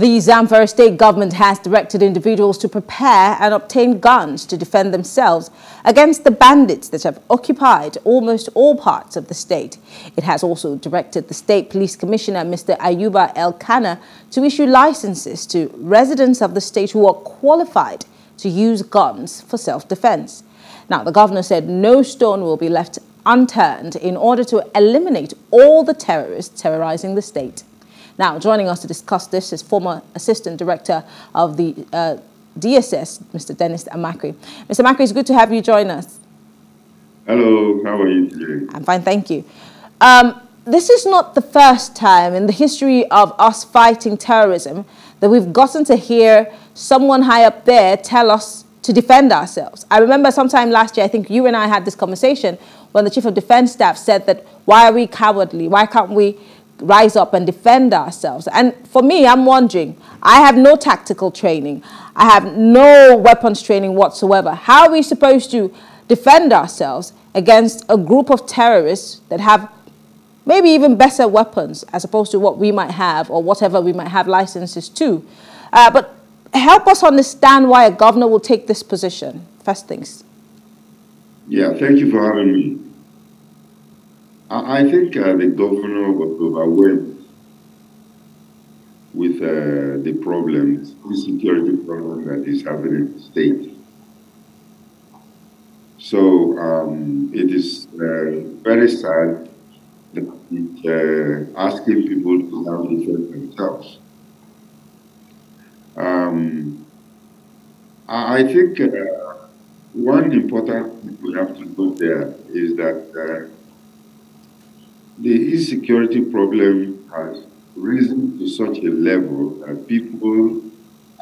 The Zamfara state government has directed individuals to prepare and obtain guns to defend themselves against the bandits that have occupied almost all parts of the state. It has also directed the state police commissioner, Mr. Ayuba Elkanah, to issue licenses to residents of the state who are qualified to use guns for self-defense. Now, the governor said no stone will be left unturned in order to eliminate all the terrorists terrorizing the state. Now, joining us to discuss this is former Assistant Director of the uh, DSS, Mr. Dennis Amachree. Mr. Amachree, it's good to have you join us. Hello, how are you today? I'm fine, thank you. Um, this is not the first time in the history of us fighting terrorism that we've gotten to hear someone high up there tell us to defend ourselves. I remember sometime last year, I think you and I had this conversation when the Chief of Defense Staff said that why are we cowardly? Why can't we rise up and defend ourselves. And for me, I'm wondering, I have no tactical training. I have no weapons training whatsoever. How are we supposed to defend ourselves against a group of terrorists that have maybe even better weapons as opposed to what we might have or whatever we might have licenses to? Uh, but help us understand why a governor will take this position, first things. Yeah, thank you for having me. I think uh, the governor was overwhelmed with uh, the problems, the security problem that is happening in the state. So um, it is uh, very sad that it, uh, asking people to now defend themselves. Um, I think uh, one important thing we have to note there is that uh, the insecurity problem has risen to such a level that people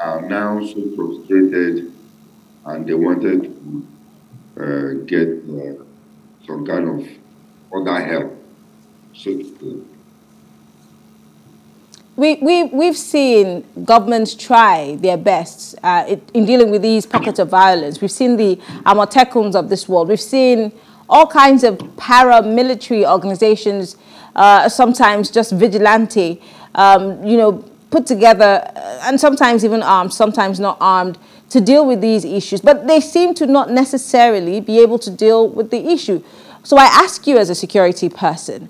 are now so frustrated and they wanted to uh, get uh, some kind of other help. So, we, we, we've seen governments try their best uh, in dealing with these pockets of violence. We've seen the Amotekuns of this world. We've seen all kinds of paramilitary organizations, uh, sometimes just vigilante, um, you know, put together, uh, and sometimes even armed, sometimes not armed, to deal with these issues. But they seem to not necessarily be able to deal with the issue. So I ask you as a security person,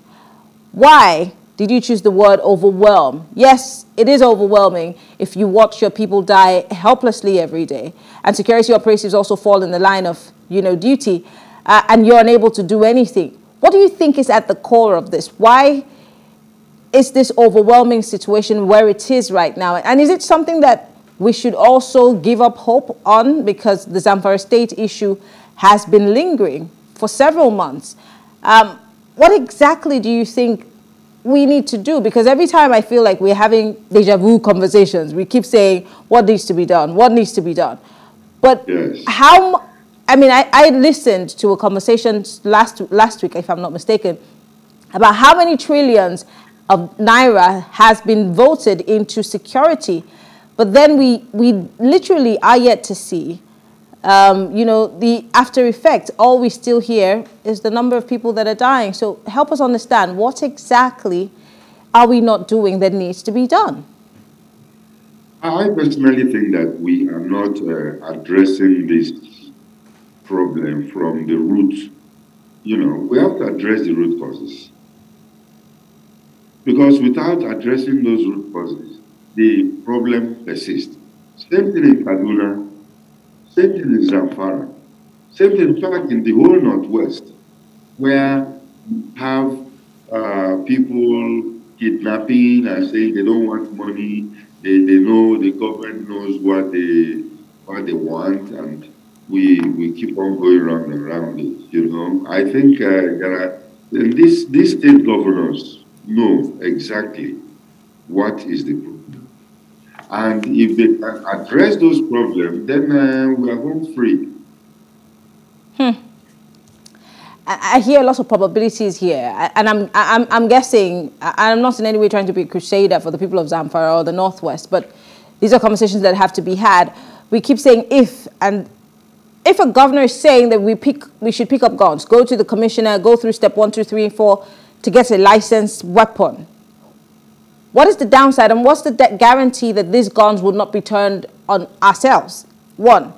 why did you choose the word overwhelm? Yes, it is overwhelming if you watch your people die helplessly every day. And security operatives also fall in the line of, you know, duty uh, and you're unable to do anything. What do you think is at the core of this? Why is this overwhelming situation where it is right now? And is it something that we should also give up hope on because the Zamfara state issue has been lingering for several months? Um, what exactly do you think we need to do? Because every time I feel like we're having deja vu conversations, we keep saying what needs to be done, what needs to be done. But yes. how I mean, I, I listened to a conversation last, last week, if I'm not mistaken, about how many trillions of naira has been voted into security. But then we, we literally are yet to see, um, you know, the after effect. All we still hear is the number of people that are dying. So help us understand what exactly are we not doing that needs to be done? I personally think that we are not uh, addressing this problem from the root. You know, we have to address the root causes. Because without addressing those root causes, the problem persists. Same thing in Kaduna, same thing in Zamfara, same thing, in fact, in the whole Northwest, where you have uh, people kidnapping and saying they don't want money, they, they know the government knows what they, what they want, and we we keep on going round and round it. You know, I think uh, there are these these state governors know exactly what is the problem, and if they can address those problems, then uh, we are home free. Hmm. I hear lots of probabilities here, and I'm, I'm, I'm guessing, I'm not in any way trying to be a crusader for the people of Zamfara or the Northwest, but these are conversations that have to be had. We keep saying if, and if a governor is saying that we pick, we should pick up guns, go to the commissioner, go through step one, two, three, and four to get a licensed weapon, What is the downside and what's the guarantee that these guns would not be turned on ourselves? One.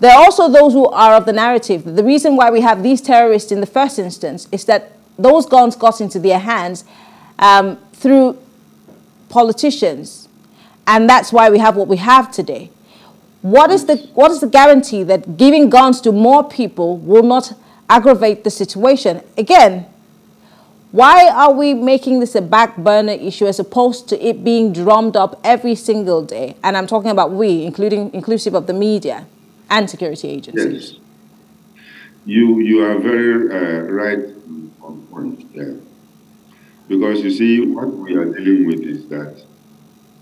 There are also those who are of the narrative that the reason why we have these terrorists in the first instance is that those guns got into their hands um, through politicians. And that's why we have what we have today. What is, the, what is the guarantee that giving guns to more people will not aggravate the situation? Again, why are we making this a back burner issue as opposed to it being drummed up every single day? And I'm talking about we, including inclusive of the media and security agencies. Yes. You, you are very uh, right on point there. Because you see, what we are dealing with is that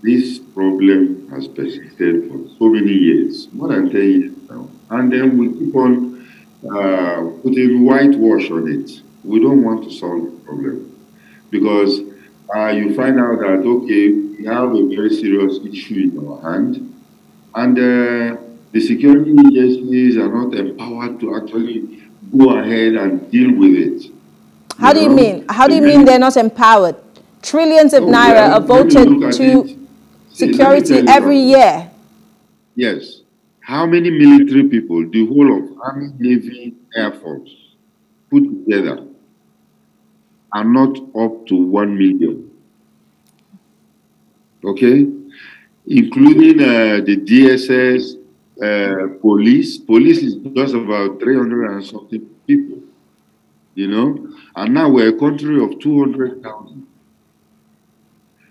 this problem has persisted for so many years, more than 10 years now. And then we keep on uh, putting whitewash on it. We don't want to solve the problem. Because uh, you find out that, okay, we have a very serious issue in our hand, and uh, the security agencies are not empowered to actually go ahead and deal with it. How you do you mean? How do you mean they're not empowered? Trillions of naira are voted to security every year. Yes. How many military people, the whole of Army, Navy, Air Force, put together are not up to one million? Okay? Including uh, the DSS, uh, police. Police is just about 300 and something people, you know? And now we're a country of 200,000.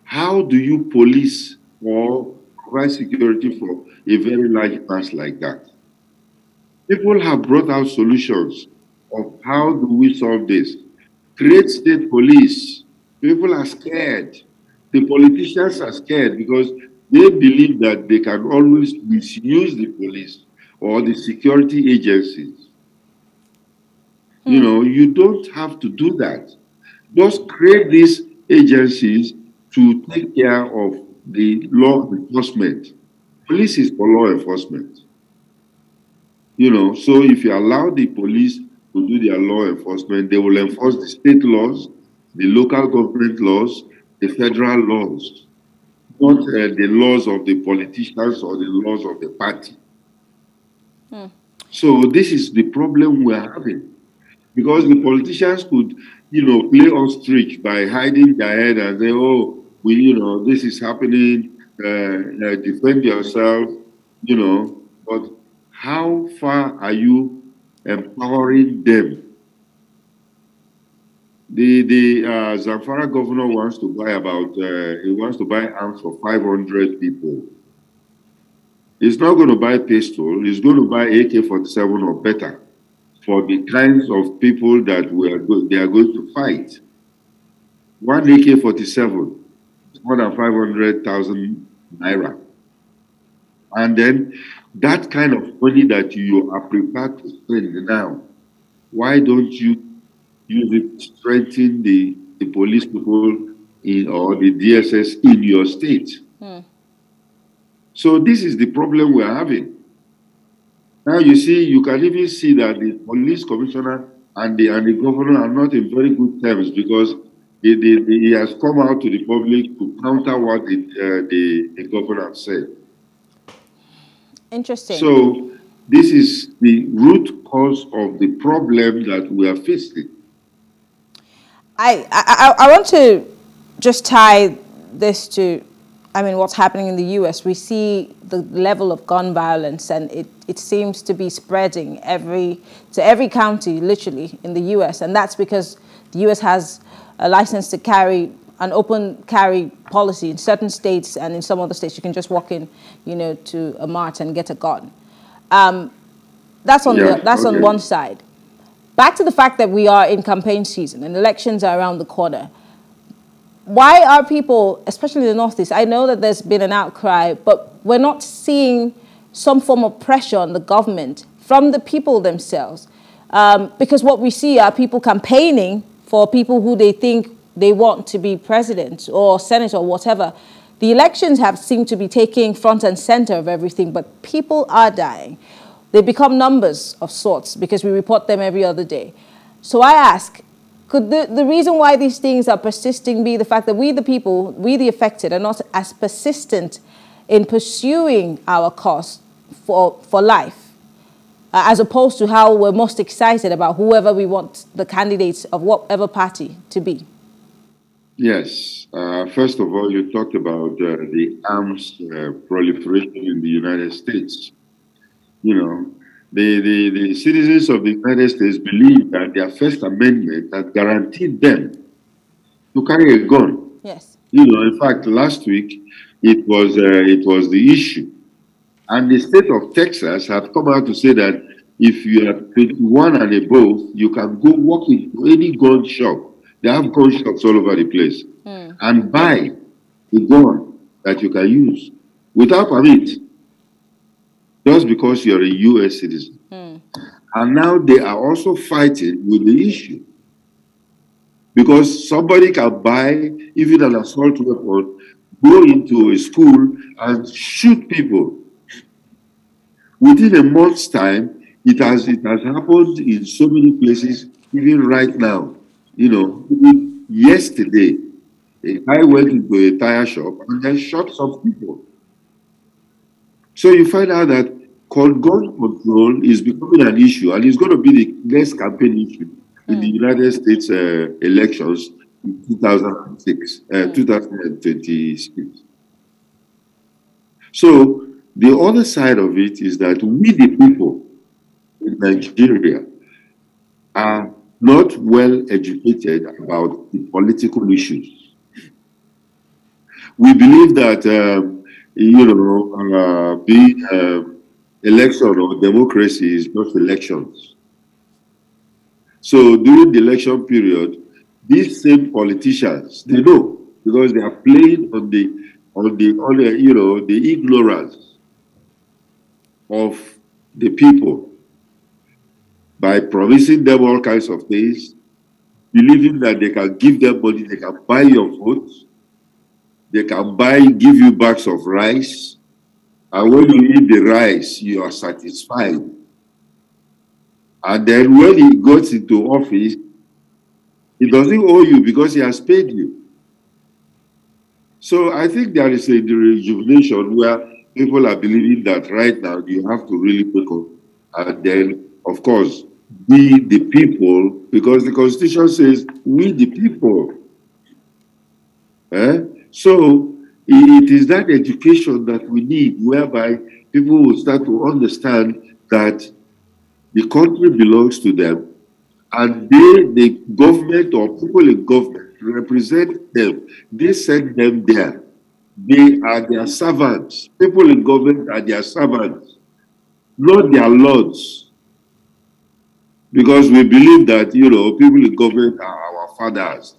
How do you police or provide security for a very large mass like that. People have brought out solutions of how do we solve this. Create state police. People are scared. The politicians are scared because they believe that they can always misuse the police or the security agencies. Hmm. You know, you don't have to do that. Just create these agencies to take care of the law enforcement. Police is for law enforcement. You know, so if you allow the police to do their law enforcement, they will enforce the state laws, the local government laws, the federal laws, not uh, the laws of the politicians or the laws of the party. Hmm. So this is the problem we're having. Because the politicians could, you know, play ostrich by hiding their head and say, oh, we, you know, this is happening, uh, uh, defend yourself, you know, but how far are you empowering them? The the uh, Zamfara governor wants to buy about uh, he wants to buy arms for 500 people. He's not going to buy pistol. He's going to buy AK-47 or better for the kinds of people that we are they are going to fight. One AK-47 more than 500,000 naira. And then that kind of money that you are prepared to spend now, why don't you use it to strengthen the, the police people in, or the DSS in your state? Hmm. So this is the problem we're having. Now you see, you can even see that the police commissioner and the and the governor are not in very good terms because he, the, he has come out to the public to counter what the, uh, the, the governor said. Interesting. So this is the root cause of the problem that we are facing. I, I, I want to just tie this to, I mean, what's happening in the U.S. We see the level of gun violence, and it, it seems to be spreading every to every county, literally, in the U.S. And that's because the U.S. has a license to carry an open carry policy in certain states and in some other states you can just walk in you know to a mart and get a gun. Um, that's on yeah, the, that's okay. on one side. Back to the fact that we are in campaign season and elections are around the corner. Why are people especially in the northeast i know that there's been an outcry but we're not seeing some form of pressure on the government from the people themselves. Um, because what we see are people campaigning for people who they think they want to be president or senator or whatever. The elections have seemed to be taking front and center of everything, but people are dying. They become numbers of sorts because we report them every other day. So I ask, Could the, the reason why these things are persisting be the fact that we, the people, we, the affected, are not as persistent in pursuing our cause for, for life, uh, as opposed to how we're most excited about whoever we want the candidates of whatever party to be? Yes. Uh, first of all, you talked about uh, the arms uh, proliferation in the United States. You know, the, the, the citizens of the United States believe that their First Amendment has guaranteed them to carry a gun. Yes. You know, in fact, last week it was uh, it was the issue, and the state of Texas have come out to say that if you are 21 and above, you can go walk into any gun shop. They have gun shops all over the place, mm. and buy a gun that you can use without permit just because you're a US citizen. Mm. And now they are also fighting with the issue. Because somebody can buy even an assault weapon, go into a school and shoot people. Within a month's time, it has it has happened in so many places, even right now. You know, yesterday, a guy went into a tire shop and then shot some people. So you find out that gun control is becoming an issue, and it's going to be the next campaign issue in the hmm. United States uh, elections in 2006, uh, mm. 2026. So the other side of it is that we, the people in Nigeria, are not well educated about the political issues. We believe that, um, you know, uh, being um, election or democracy is just elections. So during the election period, these same politicians, they know because they are playing on the on the on the, you know the ignorance of the people by promising them all kinds of things, believing that they can give them money, they can buy your vote, they can buy, give you bags of rice, and when you eat the rice, you are satisfied. And then when he goes into office, he doesn't owe you because he has paid you. So I think there is a rejuvenation where people are believing that right now you have to really wake up. And then, of course, be the people, because the Constitution says, we the people. Eh? So it is that education that we need, whereby people will start to understand that the country belongs to them and they, the government or people in government, represent them. They send them there. They are their servants. People in government are their servants, not their lords. Because we believe that, you know, people in government are our fathers.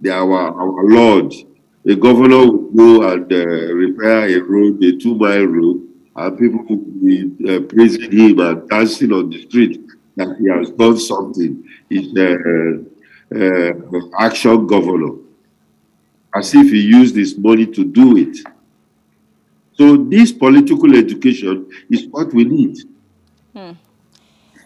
They are our, our lords a governor would go and uh, repair a road, a two-mile road, and people would be uh, praising him and dancing on the street that he has done something. He's an uh, uh, action governor, as if he used his money to do it. So this political education is what we need. Hmm.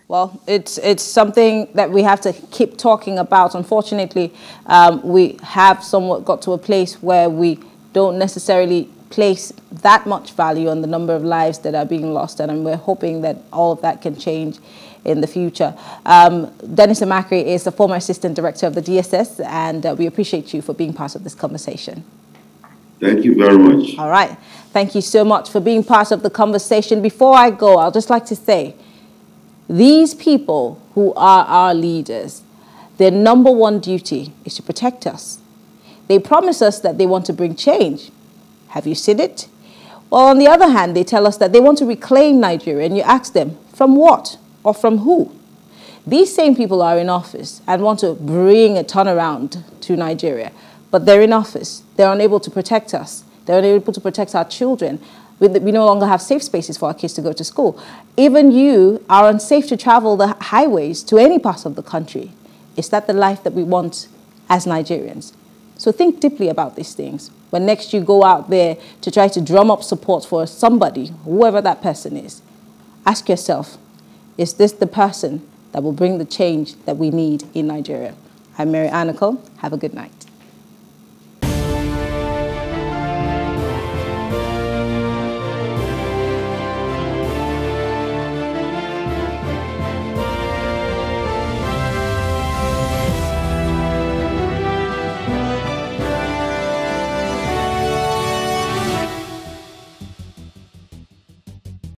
Well, it's, it's something that we have to keep talking about. Unfortunately, um, we have somewhat got to a place where we don't necessarily place that much value on the number of lives that are being lost, and we're hoping that all of that can change in the future. Um, Dennis Amachree is the former assistant director of the DSS, and uh, we appreciate you for being part of this conversation. Thank you very much. All right. Thank you so much for being part of the conversation. Before I go, I'll just like to say, these people who are our leaders, their number one duty is to protect us. They promise us that they want to bring change. Have you seen it? Well, on the other hand, they tell us that they want to reclaim Nigeria, and you ask them, from what or from who? These same people are in office and want to bring a turnaround to Nigeria, but they're in office. They're unable to protect us. They're unable to protect our children. We, we no longer have safe spaces for our kids to go to school. Even you are unsafe to travel the highways to any part of the country. Is that the life that we want as Nigerians? So think deeply about these things. When next you go out there to try to drum up support for somebody, whoever that person is, ask yourself, is this the person that will bring the change that we need in Nigeria? I'm Mary Arnicle. Have a good night.